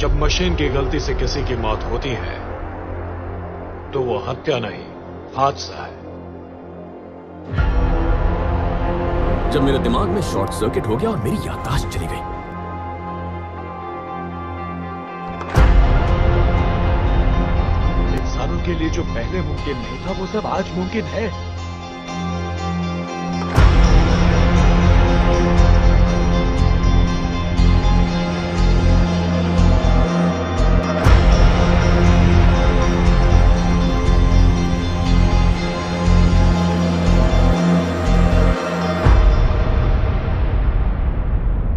जब मशीन की गलती से किसी की मौत होती है तो वो हत्या नहीं हादसा है। जब मेरे दिमाग में शॉर्ट सर्किट हो गया और मेरी याददाश्त चली गई। इंसानों के लिए जो पहले मुमकिन नहीं था वो सब आज मुमकिन है।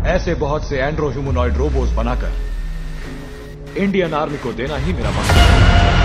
ऐसे बहुत से एंड्रो ह्यूमनॉइड रोबोट बनाकर इंडियन आर्मी को देना ही मेरा मकसद। है